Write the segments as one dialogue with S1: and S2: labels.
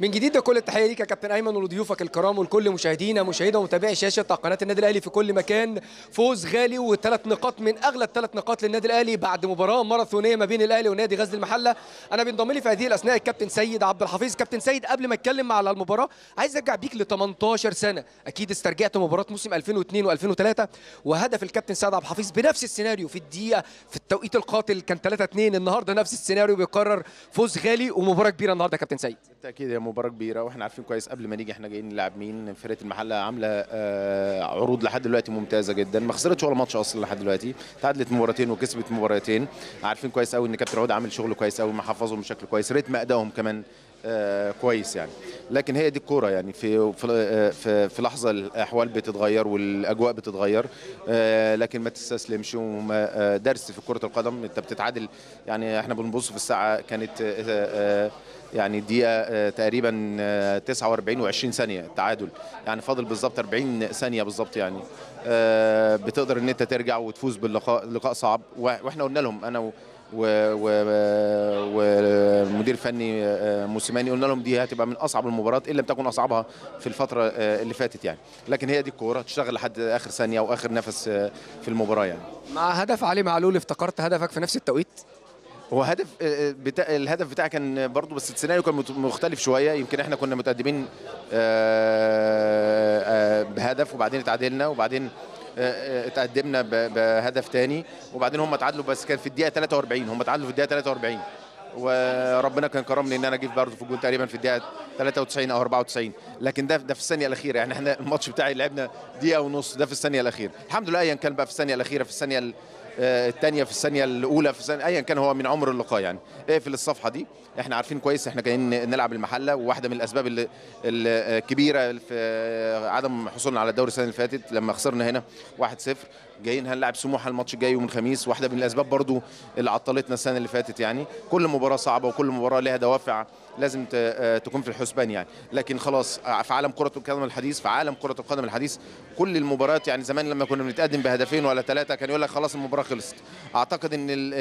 S1: من جديد كل التحية ليك يا كابتن أيمن ولضيوفك الكرام ولكل مشاهدينا مشاهدة ومتابعي شاشة قناة النادي الأهلي في كل مكان. فوز غالي وثلاث نقاط من أغلى الثلاث نقاط للنادي الأهلي بعد مباراة ماراثونية ما بين الأهلي ونادي غزل المحلة. أنا بينضم لي في هذه الأثناء الكابتن سيد عبد الحفيظ. كابتن سيد قبل ما أتكلم على المباراة عايز أرجع بيك ل 18 سنة. أكيد استرجعت مباراة موسم 2002 و2003 وهدف الكابتن سيد عبد الحفيظ بنفس السيناريو في الدقيقة في التوقيت القاتل كان 3 2 النهارده نفس السيناريو بيقرر فوز غالي ومباراة كبيرة النهارده يا كابتن سيد.
S2: بالتأكيد هي مباراة كبيرة وإحنا عارفين كويس قبل ما نيجي إحنا جايين نلعب مين فرقة المحلة عاملة آه، عروض لحد دلوقتي ممتازة جدا. ما خسرتش ولا ماتش أصلا لحد دلوقتي. تعادلت مباراتين وكسبت مباراتين. عارفين كويس قوي إن كابتن عود عامل شغل كويس قوي محفظهم بشكل كويس ريتم أدائهم كمان كويس يعني. لكن هي دي الكورة يعني. في في آه، في, لحظة الأحوال بتتغير والأجواء بتتغير آه، لكن ما تستسلمش وما آه، درس في كرة القدم. انت بتتعادل يعني. إحنا بنبص في الساعة كانت آه، آه، يعني الدقيقه آه، تقريبا آه، 49 و20 ثانية تعادل. يعني فاضل بالظبط 40 ثانية بالظبط يعني. آه، بتقدر إن أنت ترجع وتفوز باللقاء لقاء صعب. وإحنا قلنا لهم أنا ومدير فني آه، موسيماني قلنا لهم دي هتبقى من أصعب المباريات إن لم تكن أصعبها في الفترة آه، اللي فاتت يعني. لكن هي دي الكورة تشتغل لحد آخر ثانية واخر نفس آه، في المباراة يعني.
S1: مع هدف علي معلول افتكرت هدفك في نفس التوقيت؟
S2: هو هدف بتاع الهدف بتاعي كان برضه بس السيناريو كان مختلف شوية. يمكن إحنا كنا متقدمين بهدف وبعدين اتعادلنا وبعدين اتقدمنا بهدف تاني. وبعدين هم اتعادلوا بس كان في الدقيقة 43 هم اتعادلوا في الدقيقة 43 وربنا كان كرمني إن أنا جيت برضه في الجول تقريبا في الدقيقة 93 أو 94 لكن ده ده في الثانية الأخيرة. يعني إحنا الماتش بتاعي لعبنا دقيقة ونص. ده في الثانية الأخيرة. الحمد لله ايا كان بقى في الثانية الأخيرة في الثانية ال- الثانية في الثانية الأولى في الثانية ايا كان هو من عمر اللقاء يعني. اقفل الصفحة دي؟ إحنا عارفين كويس إحنا جايين نلعب المحلة وواحدة من الأسباب الكبيره في عدم حصولنا على الدوري السنة اللي فاتت لما خسرنا هنا 1-0 جايين. هنلعب سموحة الماتش الجاي يوم الخميس واحدة من الأسباب برضو اللي عطلتنا السنة اللي فاتت يعني. كل مباراة صعبة وكل مباراة لها دوافع لازم آه، تكون في الحسبان يعني. لكن خلاص آه، في عالم كرة القدم الحديث في عالم كرة القدم الحديث كل المباريات يعني زمان لما كنا بنتقدم بهدفين ولا ثلاثة كان يقول لك خلاص المباراة خلصت. أعتقد إن ال-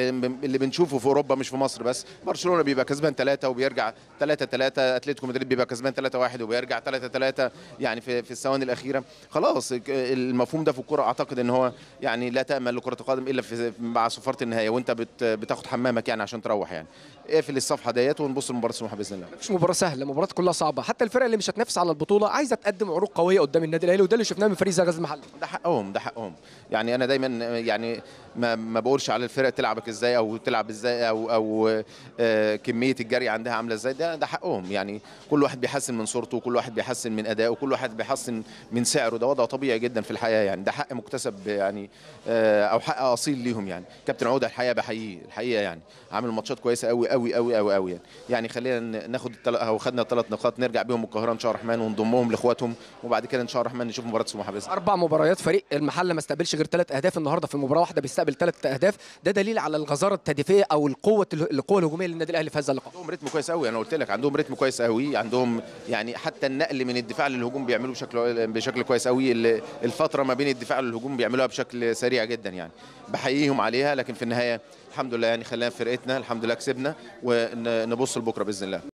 S2: اللي بنشوفه في أوروبا مش في مصر بس. برشلونة بيبقى كسبان ثلاثة وبيرجع ثلاثة ثلاثة. أتلتيكو مدريد بيبقى كسبان ثلاثة واحد وبيرجع ثلاثة ثلاثة يعني في في الثواني الأخيرة. خلاص المفهوم ده في الكورة. أعتقد إن هو يعني لا تأمل لكرة القدم إلا في مع صفارة النهايه وأنت بت بتاخد حمامك يعني عشان تروح يعني. اقفل الصفحة ديت ونبص لمباراة سموحه بإذن الله.
S1: مش مباراة سهلة مباراة كلها صعبة. حتى الفرق اللي مش هتنافس على البطولة عايزة تقدم عروض قوية قدام النادي الأهلي وده اللي شفناه من فريق زي غزل المحلة.
S2: ده حقهم ده حقهم. يعني أنا دايما يعني ما, ما بقولش على الفرق تلعبك إزاي أو تلعب إزاي أو أو آه كمية الجري عندها عاملة إزاي. ده ده حقهم. يعني كل واحد بيحسن من صورته كل واحد بيحسن من أدائه كل واحد بيحسن من سعره. ده وضع طبيعي جدا في الحياة يعني. ده حق مكتسب يعني. آه أو حق أصيل ليهم يعني. كابتن عوده الحقيقة بحييه الحقيقة يعني. عامل ماتشات كويسة قوي قوي قوي قوي قوي يعني. يعني خلينا ناخد التل... أو خدنا الثلاث نقاط نرجع بيهم القاهره ان شاء الله الرحمن ونضمهم لإخواتهم وبعد كده إن شاء الله الرحمن نشوف مباراة سموحة بإذن
S1: أربع مباريات فريق المحلة ما استقبلش غير ثلاث أهداف النهارده في مباراة واحدة بيستقبل ثلاث أهداف. ده دليل على الغزارة التهديفيه أو القوة القوة الهجومية للنادي الأهلي في هذا اللقاء.
S2: عندهم رتم كويس قوي أنا قلت لك عندهم رتم كويس قوي عندهم يعني حتى النقل من الدفاع للهجوم بيعملوه بشكل بشكل كويس قوي ال- الفترة ما بين الدفاع للهجوم بيعملوها بشكل سريع جدا يعني. بحييهم عليها لكن في النهاية الحمد لله يعني خلينا في فرقتنا الحمد لله كسبنا ونبص لبكرة بإذن الله.